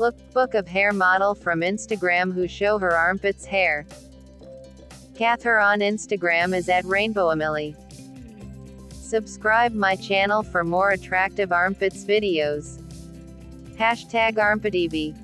Lookbook of hair model from Instagram who show her armpits hair. Kath on Instagram is at Rainbow Emily. Subscribe my channel for more attractive armpits videos. Hashtag ArmpitTv.